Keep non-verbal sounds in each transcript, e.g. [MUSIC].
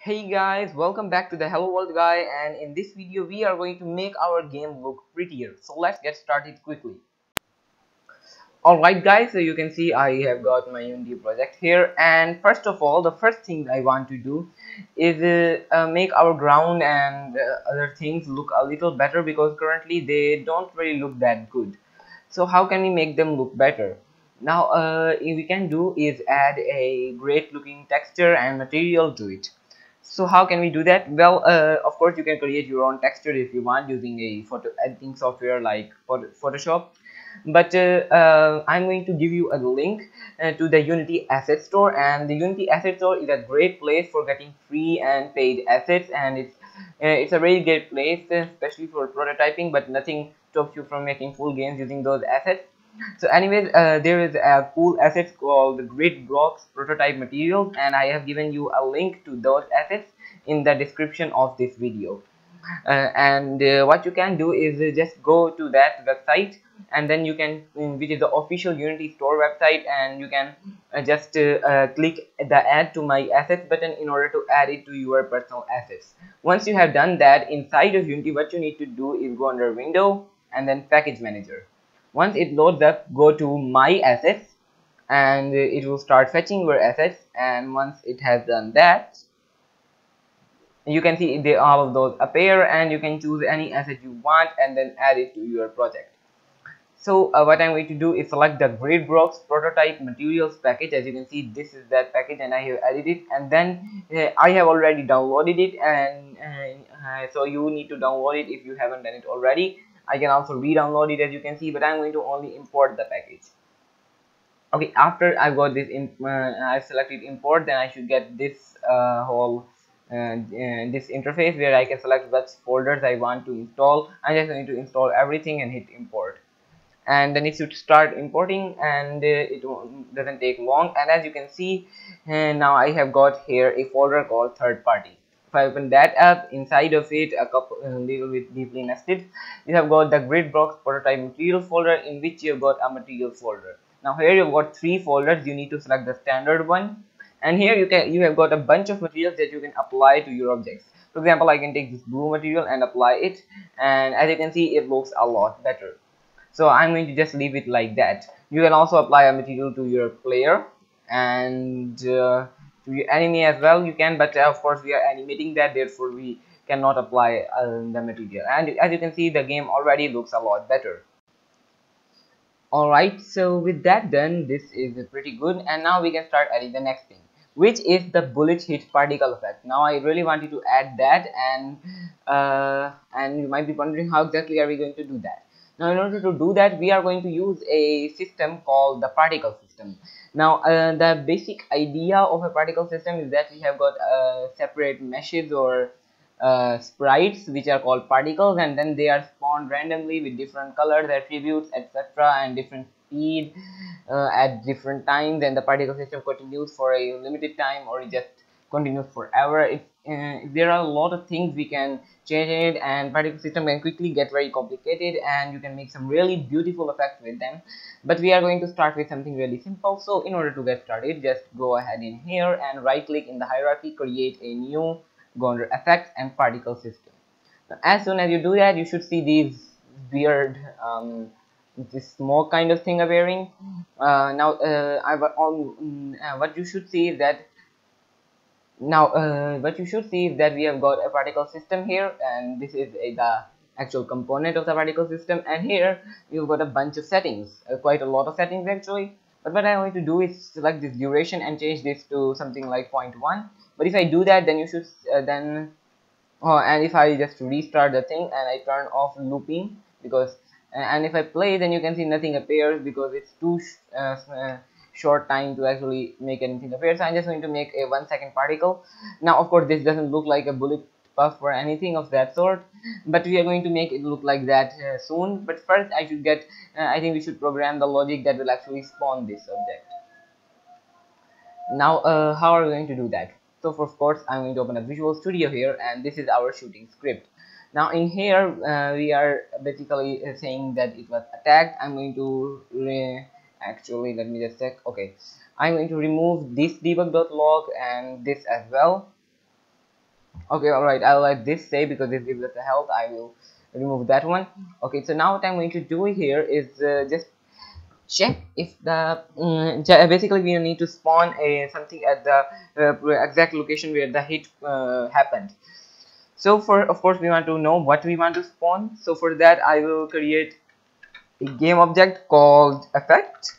Hey guys, welcome back to the Hello World guy and in this video we are going to make our game look prettier. So let's get started quickly. Alright guys, so you can see I have got my Unity project here and first of all the first thing I want to do is uh, uh, make our ground and uh, other things look a little better because currently they don't really look that good. So how can we make them look better? Now uh, we can do is add a great looking texture and material to it so how can we do that? Well uh, of course you can create your own texture if you want using a photo editing software like photoshop. But uh, uh, i'm going to give you a link uh, to the unity asset store and the unity asset store is a great place for getting free and paid assets and it's uh, it's a really great place especially for prototyping but nothing stops you from making full games using those assets so anyways uh, there is a cool asset called Gridbox prototype materials and i have given you a link to those assets in the description of this video. Uh, and uh, what you can do is uh, just go to that website and then you can which is the official unity store website and you can uh, just uh, click the add to my assets button in order to add it to your personal assets. Once you have done that inside of unity what you need to do is go under window and then package manager once it loads up go to my assets and it will start fetching your assets. And once it has done that you can see they all of those appear and you can choose any asset you want and then add it to your project. So uh, what i'm going to do is select the Gridbox prototype materials package. As you can see this is that package and i have added it. And then uh, i have already downloaded it and uh, so you need to download it if you haven't done it already I can also re-download it as you can see but I'm going to only import the package. Okay after I've got this in uh, I've selected import then I should get this uh, whole uh, uh this interface where I can select which folders I want to install. I'm just going to install everything and hit import. And then it should start importing and uh, it doesn't take long. And as you can see uh, now I have got here a folder called third party if I open that up inside of it a couple a little bit deeply nested you have got the Gridbox prototype material folder in which you have got a material folder. Now here you've got three folders. You need to select the standard one. And here you can you have got a bunch of materials that you can apply to your objects. For example I can take this blue material and apply it. And as you can see it looks a lot better. So I'm going to just leave it like that. You can also apply a material to your player. And uh, to enemy as well you can but uh, of course we are animating that therefore we cannot apply uh, the material. And as you can see the game already looks a lot better. Alright so with that done this is pretty good. And now we can start adding the next thing which is the bullet hit particle effect. Now i really want you to add that and uh, and you might be wondering how exactly are we going to do that? Now in order to do that we are going to use a system called the particle system now uh, the basic idea of a particle system is that we have got uh, separate meshes or uh, sprites which are called particles and then they are spawned randomly with different colors attributes etc and different speed uh, at different times and the particle system continues for a limited time or it just continues forever. If, uh, there are a lot of things we can change it and particle system can quickly get very complicated and you can make some really beautiful effects with them. But we are going to start with something really simple. So in order to get started just go ahead in here and right click in the hierarchy create a new go under effects and particle system. Now, as soon as you do that you should see these weird um, this smoke kind of thing appearing. Uh, now uh, I, um, uh, what you should see is that now uh, what you should see is that we have got a particle system here and this is a, the actual component of the particle system. And here you've got a bunch of settings uh, quite a lot of settings actually. But what I'm going to do is select this duration and change this to something like 0.1 but if I do that then you should uh, then oh, and if I just restart the thing and I turn off looping because and if I play then you can see nothing appears because it's too uh, uh short time to actually make anything appear. So i'm just going to make a one second particle. Now of course this doesn't look like a bullet puff or anything of that sort but we are going to make it look like that uh, soon. But first i should get uh, i think we should program the logic that will actually spawn this object. Now uh, how are we going to do that? So for of course i'm going to open a visual studio here and this is our shooting script. Now in here uh, we are basically uh, saying that it was attacked. I'm going to actually let me just check. Okay. I'm going to remove this debug.log and this as well. Okay all right i'll let this say because this gives us a health. I will remove that one. Okay so now what i'm going to do here is uh, just check if the um, basically we need to spawn a something at the uh, exact location where the hit uh, happened. So for of course we want to know what we want to spawn. So for that i will create a game object called effect.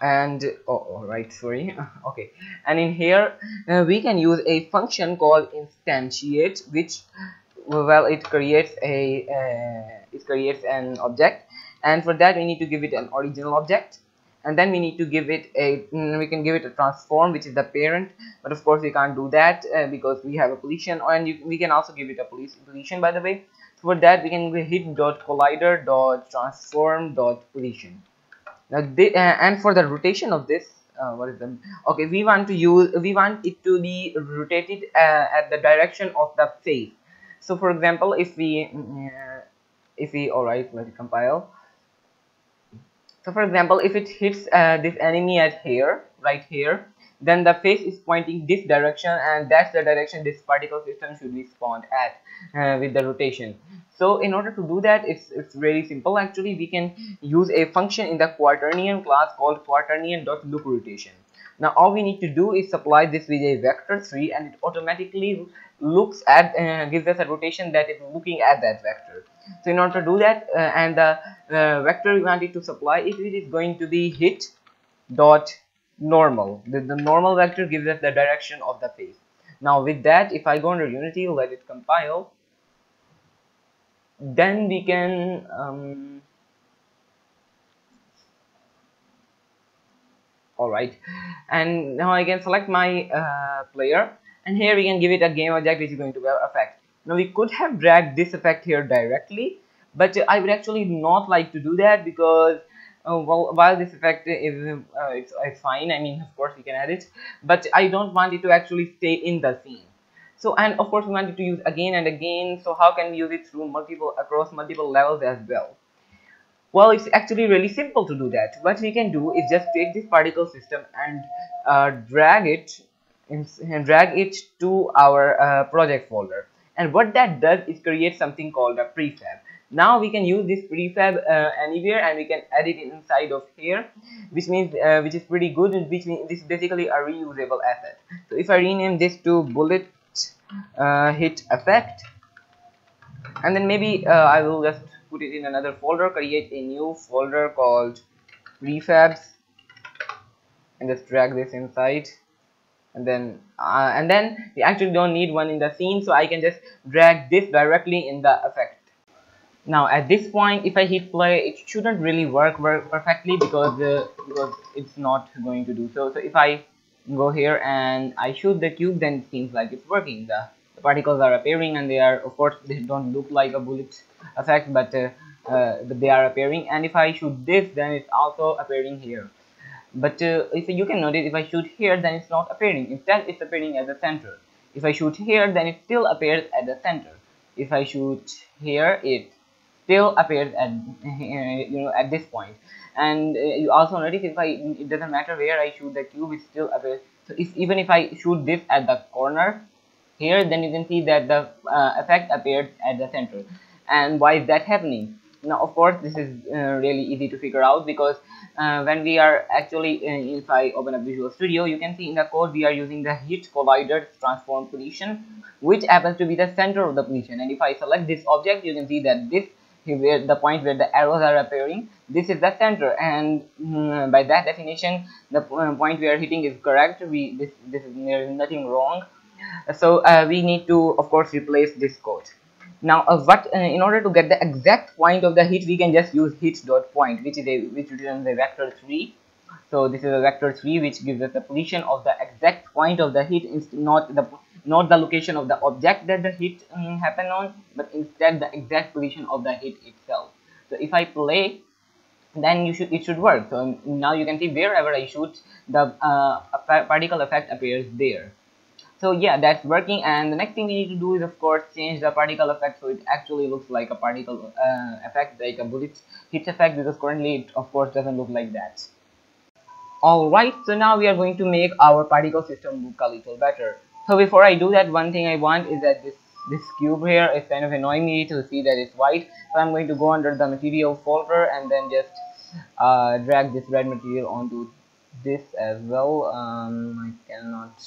And oh, oh right sorry. [LAUGHS] Okay. And in here uh, we can use a function called instantiate which well it creates a uh, it creates an object. And for that we need to give it an original object. And then we need to give it a mm, we can give it a transform which is the parent. But of course we can't do that uh, because we have a position. And you, we can also give it a position by the way for that we can hit dot collider dot transform dot position. Now they, uh, and for the rotation of this uh, what is the okay we want to use we want it to be rotated uh, at the direction of the face so for example if we uh, if we all right let it compile. So for example if it hits uh, this enemy at here right here then the face is pointing this direction and that's the direction this particle system should be spawned at uh, with the rotation. So in order to do that it's it's very simple. Actually we can use a function in the quaternion class called quaternion.look rotation. Now all we need to do is supply this with a vector 3 and it automatically looks at uh, gives us a rotation that is looking at that vector. So in order to do that uh, and the uh, vector we wanted to supply it, it is going to be hit dot normal. The, the normal vector gives us the direction of the face now with that if i go under unity let it compile then we can um, all right. And now i can select my uh, player and here we can give it a game object which is going to be effect. Now we could have dragged this effect here directly but i would actually not like to do that because uh, well while this effect is uh, it's, it's fine i mean of course we can add it but i don't want it to actually stay in the scene. So and of course we want it to use again and again so how can we use it through multiple across multiple levels as well? Well it's actually really simple to do that. What we can do is just take this particle system and uh, drag it and drag it to our uh, project folder. And what that does is create something called a prefab now we can use this prefab uh, anywhere and we can add it inside of here which means uh, which is pretty good which means this is basically a reusable asset. So if i rename this to bullet uh, hit effect and then maybe uh, i will just put it in another folder create a new folder called prefabs and just drag this inside. And then uh, and then we actually don't need one in the scene so I can just drag this directly in the effect now at this point if I hit play it shouldn't really work, work perfectly because uh, because it's not going to do so. So if I go here and I shoot the cube then it seems like it's working. The, the particles are appearing and they are of course they don't look like a bullet effect but uh, uh, but they are appearing. And if I shoot this then it's also appearing here. But uh, if you can notice if I shoot here then it's not appearing. Instead it's appearing at the center. If I shoot here then it still appears at the center. If I shoot here it still appears at [LAUGHS] you know at this point. And uh, you also notice if I it doesn't matter where I shoot the cube it still appears so if even if I shoot this at the corner here then you can see that the uh, effect appears at the center. And why is that happening? Now of course this is uh, really easy to figure out because uh, when we are actually uh, if I open up Visual Studio you can see in the code we are using the hit collider transform position which happens to be the center of the position. And if I select this object you can see that this where the point where the arrows are appearing this is the center. And mm, by that definition the uh, point we are hitting is correct. We this this is there is nothing wrong. So uh, we need to of course replace this code. Now uh, what uh, in order to get the exact point of the hit we can just use hit dot point which is a which returns a vector 3 so this is a vector 3 which gives us the position of the exact point of the hit is not the not the location of the object that the hit um, happen on but instead the exact position of the hit itself. So if i play then you should it should work. So now you can see wherever i shoot the uh, particle effect appears there. So yeah that's working. And the next thing we need to do is of course change the particle effect. So it actually looks like a particle uh, effect like a bullet hit effect because currently it of course doesn't look like that. All right. So now we are going to make our particle system look a little better so before I do that one thing I want is that this this cube here is kind of annoying me to see that it's white. So I'm going to go under the material folder and then just uh, drag this red material onto this as well. Um, I cannot.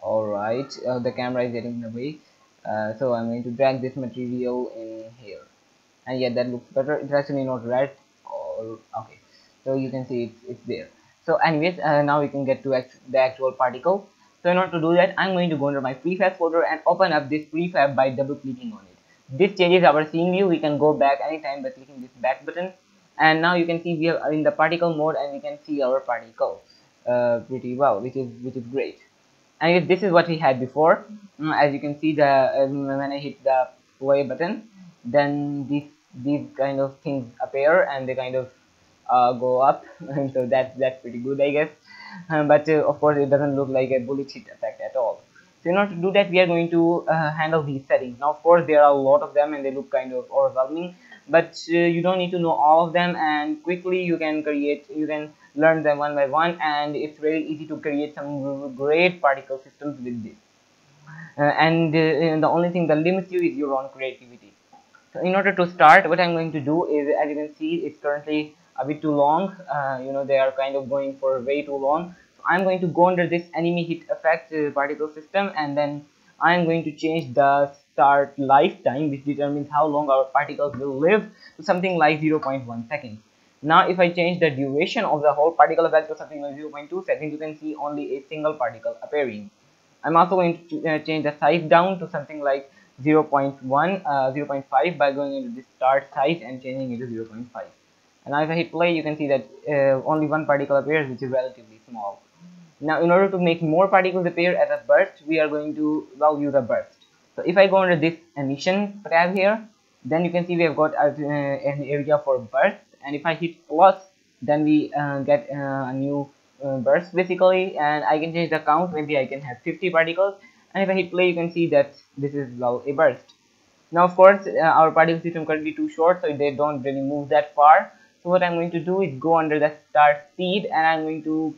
Alright uh, the camera is getting in the way. Uh, so I'm going to drag this material in here. And yeah that looks better. It's actually not red. Or okay. So you can see it's, it's there. So anyways uh, now we can get to act the actual particle so in order to do that I'm going to go under my prefab folder and open up this prefab by double clicking on it. This changes our scene view. We can go back anytime by clicking this back button. And now you can see we are in the particle mode and we can see our particle uh, pretty well which is which is great. And if this is what we had before mm, as you can see the um, when I hit the play button then these these kind of things appear and they kind of uh, go up. [LAUGHS] So that's that's pretty good I guess [LAUGHS] um, but uh, of course it doesn't look like a bullet hit effect at all. So in order to do that we are going to uh, handle these settings. Now of course there are a lot of them and they look kind of overwhelming but uh, you don't need to know all of them and quickly you can create you can learn them one by one and it's very easy to create some great particle systems with this. Uh, and uh, the only thing that limits you is your own creativity. So in order to start what i'm going to do is as you can see it's currently a bit too long. Uh, you know they are kind of going for way too long. So i'm going to go under this enemy hit effect uh, particle system and then i'm going to change the start lifetime which determines how long our particles will live to something like 0.1 seconds. Now if i change the duration of the whole particle effect to something like 0.2 seconds you can see only a single particle appearing. I'm also going to uh, change the size down to something like 0.1 uh, 0.5 by going into the start size and changing it to 0.5 and now if i hit play you can see that uh, only one particle appears which is relatively small. Now in order to make more particles appear as a burst we are going to use a burst. So if I go under this emission tab here then you can see we have got uh, an area for burst. And if I hit plus then we uh, get uh, a new uh, burst basically. And I can change the count. Maybe I can have 50 particles. And if I hit play you can see that this is well a burst. Now of course uh, our particle system currently too short so they don't really move that far so what I'm going to do is go under the start speed and I'm going to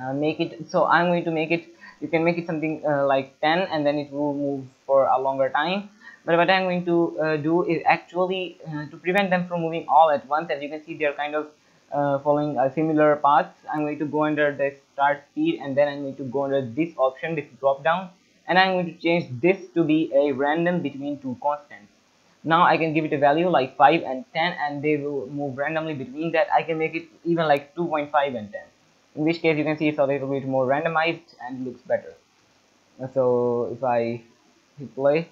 uh, make it so I'm going to make it you can make it something uh, like 10 and then it will move for a longer time. But what I'm going to uh, do is actually uh, to prevent them from moving all at once as you can see they're kind of uh, following a similar path. I'm going to go under the start speed and then I'm going to go under this option this drop down and I'm going to change this to be a random between two constants now I can give it a value like 5 and 10 and they will move randomly between that. I can make it even like 2.5 and 10 in which case you can see it's a little bit more randomized and looks better. So if I hit play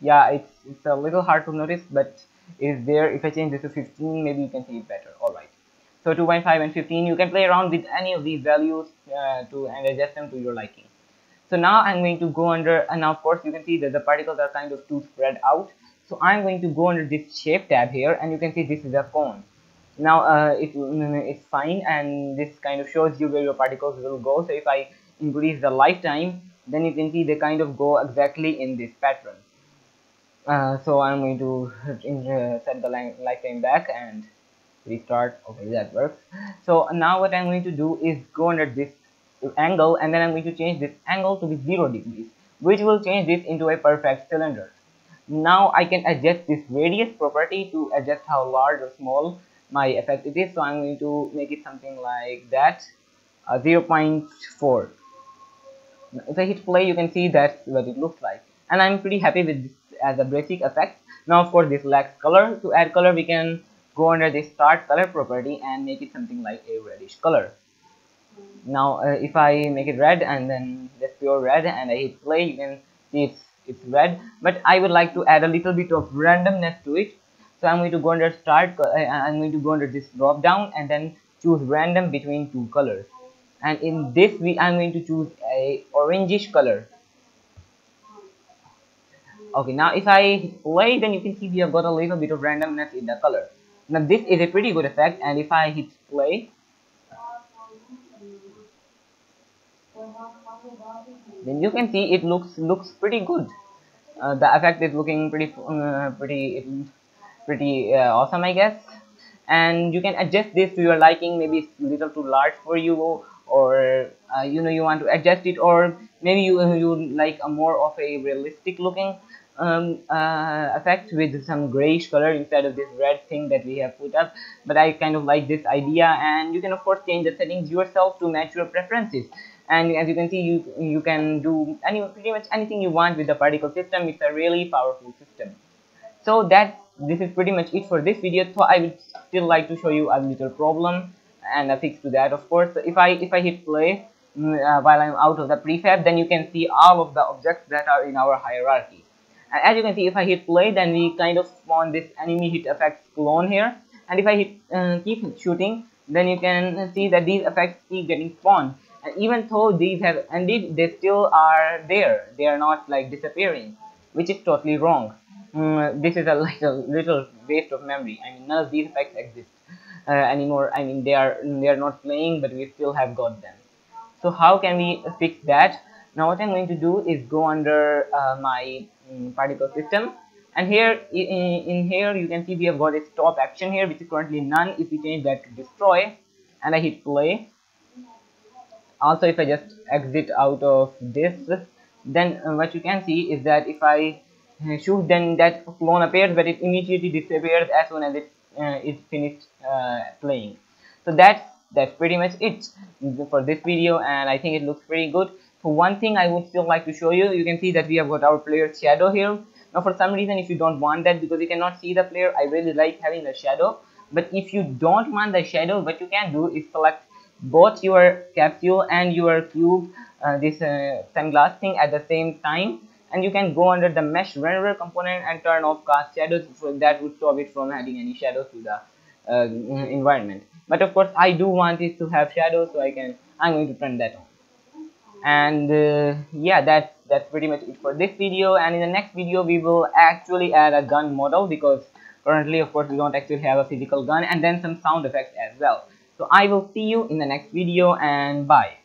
yeah it's it's a little hard to notice but it is there. If I change this to 15 maybe you can see it better. Alright so 2.5 and 15 you can play around with any of these values uh, to and adjust them to your liking. So now I'm going to go under and now of course you can see that the particles are kind of too spread out so I'm going to go under this shape tab here and you can see this is a cone. Now uh, it, it's fine and this kind of shows you where your particles will go. So if I increase the lifetime then you can see they kind of go exactly in this pattern. Uh, so I'm going to uh, set the life lifetime back and restart. Okay that works. So now what I'm going to do is go under this angle and then I'm going to change this angle to be 0 degrees which will change this into a perfect cylinder now I can adjust this radius property to adjust how large or small my effect it is. So I'm going to make it something like that uh, 0.4 if I hit play you can see that's what it looks like. And I'm pretty happy with this as a basic effect. Now of course this lacks color to add color we can go under this start color property and make it something like a reddish color. Now uh, if I make it red and then just pure red and I hit play you can see it's it's red but I would like to add a little bit of randomness to it. So I'm going to go under start uh, I'm going to go under this drop down and then choose random between two colors. And in this we I'm going to choose a orangish color. Okay now if I play then you can see we have got a little bit of randomness in the color. Now this is a pretty good effect and if I hit play then you can see it looks looks pretty good. Uh, the effect is looking pretty uh, pretty pretty uh, awesome I guess. And you can adjust this to your liking maybe it's a little too large for you or uh, you know you want to adjust it or maybe you you like a more of a realistic looking um, uh, effect with some grayish color instead of this red thing that we have put up. But I kind of like this idea and you can of course change the settings yourself to match your preferences and as you can see you you can do any pretty much anything you want with the particle system. It's a really powerful system. So that this is pretty much it for this video. So I would still like to show you a little problem and a fix to that of course. So if I if I hit play mm, uh, while I'm out of the prefab then you can see all of the objects that are in our hierarchy. And as you can see if I hit play then we kind of spawn this enemy hit effects clone here. And if I hit uh, keep shooting then you can see that these effects keep getting spawned even though these have ended they still are there they are not like disappearing which is totally wrong. Mm, this is a [LAUGHS] little little waste of memory. I mean none of these effects exist uh, anymore. I mean they are they are not playing but we still have got them. So how can we fix that? Now what I'm going to do is go under uh, my um, particle system. And here in, in, here you can see we have got a stop action here which is currently none. If we change that to destroy and I hit play also if I just exit out of this then uh, what you can see is that if I uh, shoot then that clone appears but it immediately disappears as soon as it uh, is finished uh, playing so that's that's pretty much it for this video and I think it looks pretty good for one thing I would still like to show you, you can see that we have got our player shadow here. Now for some reason if you don't want that because you cannot see the player, I really like having the shadow. But if you don't want the shadow, what you can do is select both your capsule and your cube, uh, this uh, sunglass thing at the same time. And you can go under the mesh renderer component and turn off cast shadows so that would stop it from adding any shadows to the uh, environment. But of course I do want it to have shadows so I can, I'm going to turn that on and uh, yeah that's that's pretty much it for this video and in the next video we will actually add a gun model because currently of course we don't actually have a physical gun and then some sound effects as well so i will see you in the next video and bye